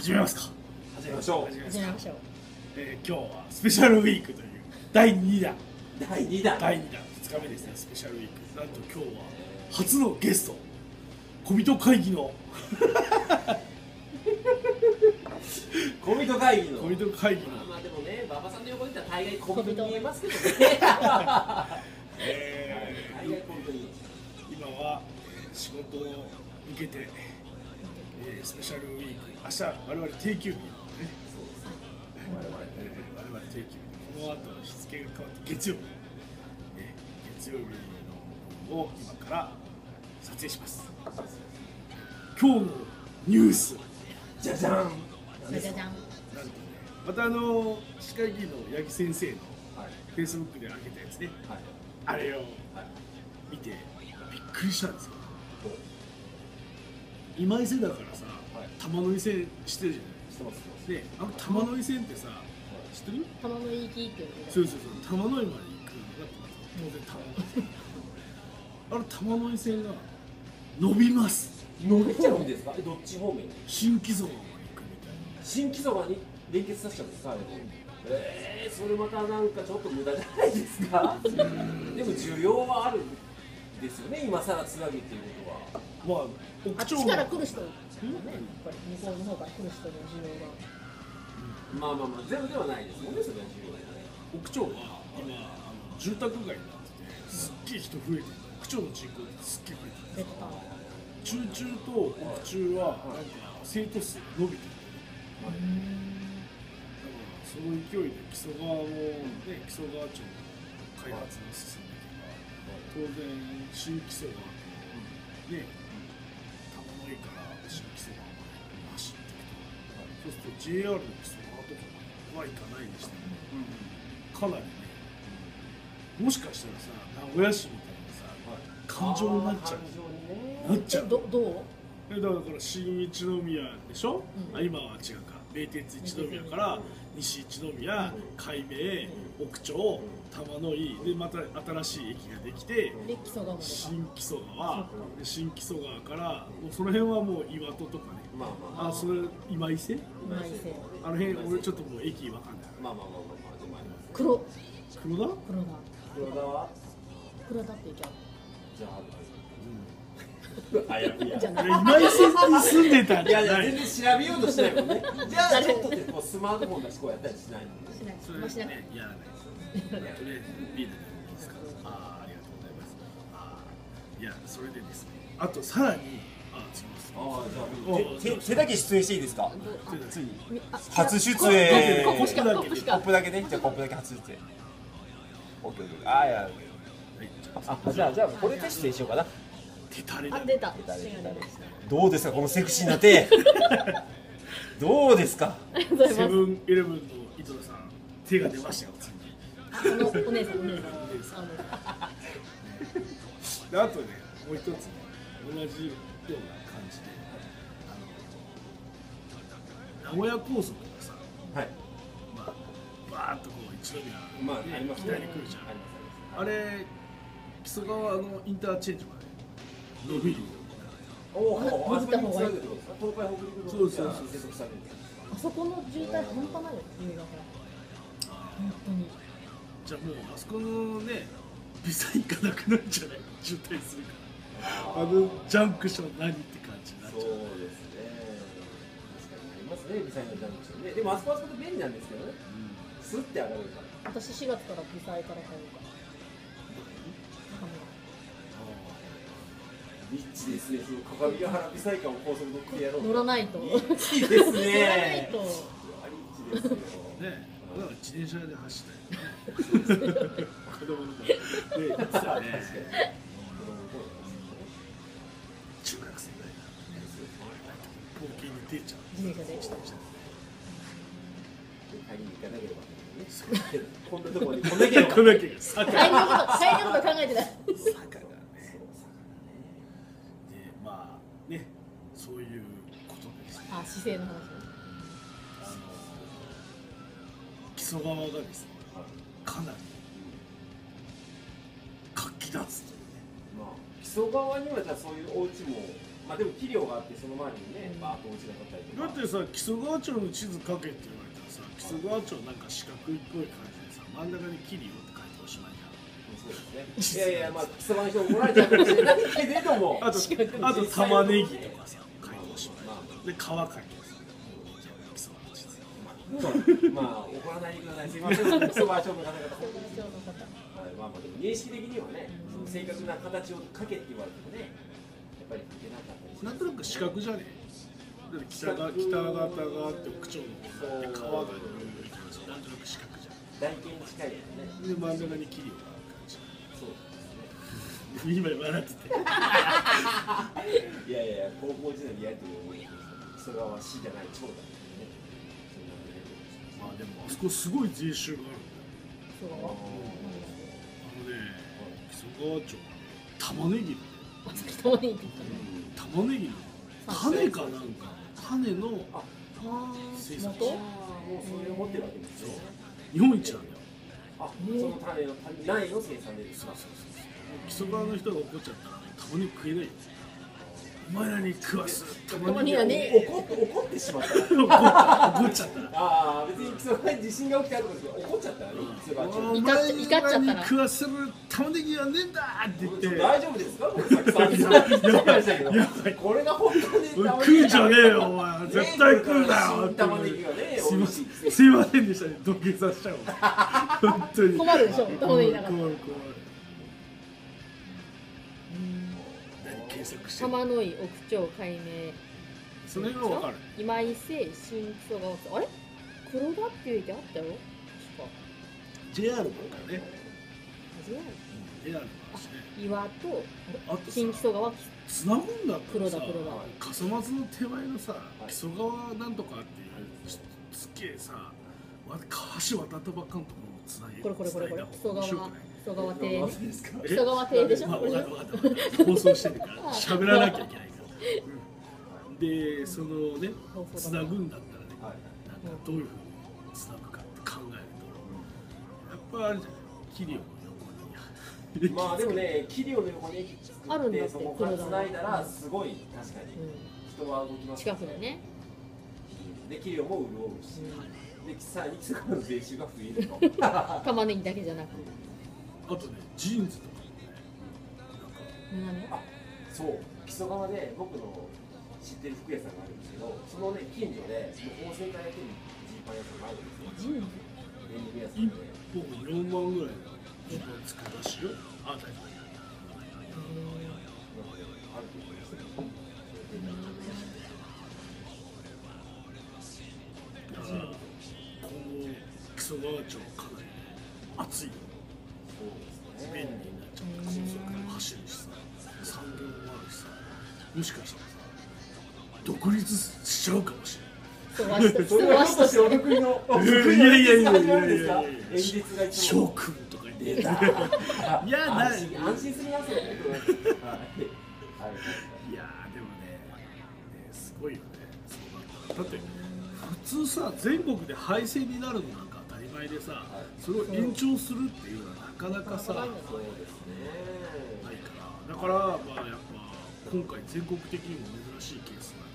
始めますか。始めましょ始めますか始めましょう。えー今日はスペシャルウィークという第2弾。う第2弾。第2弾。2日目ですねスペシャルウィーク。なんと今日は初のゲスト。小人会議の。小人会議の。小人会議の。まあまあでもね馬場さんの横にいたら大概小人。に見えますけどね。え大概小人。今はえー仕事を受けて、えースペシャルウィーク。明日我々定休日なのでね。そうですね我々我々定休日。この後日付が変わって月曜日、ね、月曜日の分を今から撮影します。今日のニュース。じゃじゃん。じゃじゃん。なんとねまたあの市会議員の八木先生のはい。フェイスブックで上げたやつね。はい。あれをはい見てびっくりしたんですよ今井線だからさ、はい。玉野井線してるじしてます？ゃないであの玉野井線ってさ知ってる？玉のいい木ってそうそうそう玉野井まで行くのが当然玉野井。線 あの玉野井線が伸びます。伸びちゃうんですか？えどっち方面に？新木曽川まで行くみたいな。新木曽川に連結させちゃうんですか？あれ。えー、それまたなんかちょっと無駄じゃないですか？でも需要はある。んですよね今更つなぎっていうことは。まあ奥あっち長がから来る人。ねやっぱり向こうの方から来る人の需要がまあまあまあゼロではないですもんねそれは需要はね。奥長は今あの住宅街になっててすっげえ人増えてる奥長の人口ってすっげえ増えてる中中と奥中はなんか生徒数伸びてる。だからその勢いで木曽川もね木曽川町の開発が進んで当然新木曽川とね玉野井から新木曽川まで走っていくとそうすると JR の木曽川とかは行かないにしてもかなりねもしかしたらさ名古屋市みたいなさ感情になっちゃう。なっちゃう？どどうえだから新一宮でしょ、うん。あ今は違うか名鉄一宮から西一宮海明奥町玉野井でまた新しい駅ができて新木曽川。で新木曽川からもうその辺はもう岩戸とかね。まあまああそれ今伊勢今井線。あの辺俺ちょっともう駅わかんない。まあまあまあまあまあでもあります黒。黒田？黒田。黒田は？黒田って言っちゃうじゃあふやや。今伊勢に住んでたんい。やいやじゃない全然調べようとしないもんね。じゃあちょっとってこうスマートフォン出してこうやったりしないの？しない。それまあしなねやらないですとりあえずビールでもいいですかああありがとうございますあーいやそれでですね。あとさらにあすいません。ああじゃおあ手手だけ出演していいですか？ついに。初出コ演ップしかコップしかコップだけね。じゃあコップだけ初出演。オッケーオッケー。あーいや。はい。じゃああじゃあじゃあこれで出演しようかなあ出た。どうですかこのセクシーな手。どうですか？セブンイレブンの井戸田さん手が出ましたよあこのお姉さんあのであとねもう一つね同じような感じで。あの名古屋高速がさはい。まあバーッとこう一宮まあありますね。左に来るじゃん。あれ木曽川のインターチェンジまで伸びるよおおああそこ東海北陸のそうそうそう接続されるあそこの渋滞半端ないよ夕方本当にじゃあもうあそこのねビザ行かなくなるんじゃない渋滞するからあの？ジャンクション何って感じになっそうちゃうですね。確かにありますね微細なジャンクションねでもあそこはあそこで便利なんですけどね。スッて上がるから。私4月から微細から買おうかリッチですね。その鏡ヶ原微細感を高速乗ってやろう 乗らないと。リッチです乗らないねとリッチですよね自転車で走ったよね。子供の頃。で言ってたよね中学生ぐらいだ冒険に出ちゃう自転車で買いに行かなければ。こんなところにこんだけのこんだけが。坂帰りのこと帰りのこと考えてない坂がねでまあねそういうことでですねあ姿勢の話木曽川がですねかなり活気立つというねまあ木曽川にはじゃあそういうお家もまあでも器量があってその周りにねバーッと落ちが立ったりとか。だってさ木曽川町の地図書けって言われたらさ木曽川町なんか四角いっぽい感じでさ真ん中にキリオって書いておしまいじゃんそうですね。いやいやまあ貴様の人怒られちゃうかもしれないけれども。あとあと玉ねぎとで川の地図まあ怒らないでくださいすみません。貴様町の方々はいまあまあでも認識的にはねその正確な形を書けって言われてもねやっぱり書けなかったりしますなんとなく四角じゃねえだって北が北方があって奥町の方があって川がいる感じなんとなく四角じゃん大形に近いですねで真ん中にキリオがある感じそうですね今笑ってていやいや高校時代にやる思い木曽川市じゃない町だっていうねそんなの出てままあでもあそこすごい税収があるんだよそうしたあのね木曽川町はね玉ねぎあさっき玉ねぎって言ったね玉ねぎの種かなんか種のああ生産元あもうそれを持ってるわけですね日本一なんだよあその種の種苗の生産でですか木曽川の人が怒っちゃったら玉ねぎ食えないよお前らに食わす玉玉ねぎをねぎはね。怒って怒ってしまった。怒っちゃった。らああ別に木曽川に地震が起きたとかですけど怒っちゃったらね木曽川町お怒っちゃったららに食わせる玉ねぎはねえんだって。言って大丈夫ですか？これこれが本当に食うんじゃねえよお前絶対食うなよ新玉ねぎがねすいませんすいませんでしたね土下座しちゃうわ本当に困るでしょ玉ねぎなかった困る困る検索してんの玉の井奥町解明。それがわかる。今新木曽川あれ？黒田っていう駅あったよ。確か JR もあるからね初め JR もあるしね。岩とあとさ新木曽川つなぐんだったらさ黒田黒田笠松の手前のさい。木曽川なんとかっていうすっげえさわ橋渡ったばっかのところをつなげこれこれこれこれ。木曽川曽川邸ね曽川邸でしょ？まあ、分かった放送してるから。喋らなきゃいけないから、でそのねつなぐんだったらねはいなんかどういうふうにつなぐかって考えるとやっぱあるじゃないキリオの横に。まあでもね、キリオの横に駅作あるんだってそこから繋いだら、すごい確かに。う人は動きまんす。近くでね。で、キリオも潤うし、で、さらにそこの税収が増えると。玉ねぎだけじゃなくあとねジーンズとかもね。なんかそう、木曽川で僕の知ってる服屋さんがあるんですけど、そのね、近所で、もう縫製からやってるジーパン屋さんがあるんですよ。ジーンズ？デニム屋さんで。一本4万ぐらいのジーパン作る？らしいよあ大丈夫。あると思いますだから今後木曽川町かなりね熱いよ便利になっちゃって高速も走るしさ産業もあるしさもしかしたらさ独立しちゃうかもしれないそれは人は人ひょっとしお得意の、得意いのやいやいやいや演説が始まるんですかいやいやいや演説がいつ翔も。くんとか言って出た。いやな安心安心すみますよ。い。やでもねすごいよねだって普通さ全国で廃線になるのなんか前でさ、それを延長するっていうのはなかなかさそうですね。らだからまあやっぱ今回全国的にも珍しいケースなん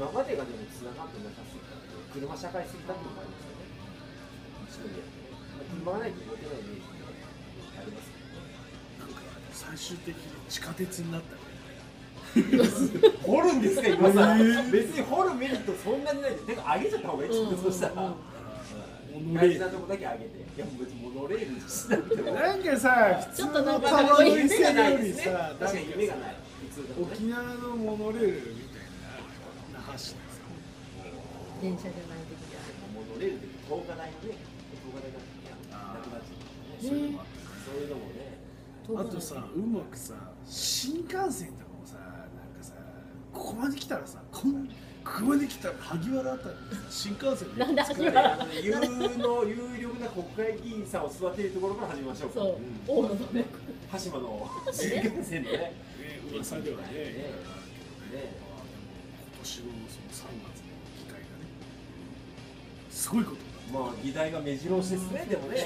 だ今までがでもつながってなさすぎたけど、車社会すぎたっていうのもありますよね。一度に。動けないイメージがありますよね。なんか最終的に地下鉄になったね掘るんですか今さ、えー。別に掘るメリットそんなにないですてか上げちゃった方がいいですよ、うんうん。うん。そしたら大事なとこだけ上げて。いや別にモノレールにしなくても。なんかさちょっとなんか普通のかっこいい夢がないですねさなんか確かに夢がない。普通だとね沖縄のモノレールみたいな那覇市電車じゃない時いやモノレールって東華大のね東華大がなくなっちゃった。そういうのもあったそういうのもね。あとさうまくさ新幹線とここまで来たらさこんここまで来たら萩原あたりでさ新幹線なんでだか始まるらあのね有の有力な国会議員さんを育てるところから始めましょうかそう大野のね。鹿島の新幹線でね。ね噂ではね。ねね今年のその3月の機会がねすごいことまあ議題が目白押しですねでもね。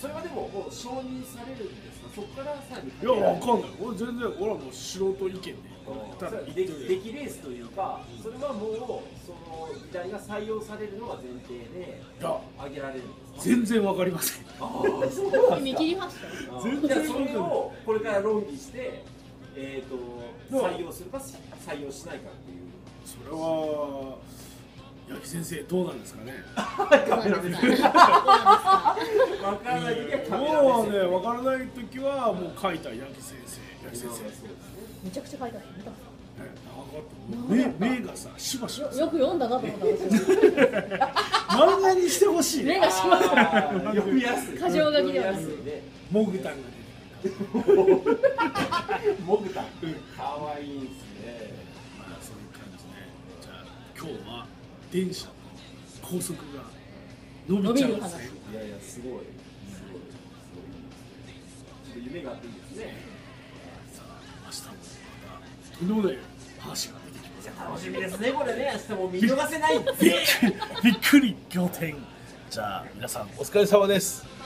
それはでももう承認されるんですか？そこからさらにいやわかんない。俺全然俺はもう素人意見で出来レースというかそれはもうその議題が採用されるのが前提でいや挙げられる。んですか全然わかりません。ああそう。見切りましたよ全然それをこれから論議してえっ、と採用するか採用しないかっていう。それは八木先生どうなんですかね？わからない時はもうねわからない時はもう書いた八木先生。八木先生、めちゃくちゃ書いてある見たこと長かった目目がさしばしばよよく読んだなと思った。漫画にしてほしい。目がしますあー読みやすい箇条書きではない。読みやすいね。モグタンが出てくる モグタン。かわいいんす電車と高速が伸びちゃうんですねいやいやすごい。すごいすごいちょっと夢があっていいですね。さあ明日もまたとんでもない話が出てきます。楽しみですねこれね。明日も見逃せないびっくりびっくり仰天。じゃあ皆さんお疲れ様です「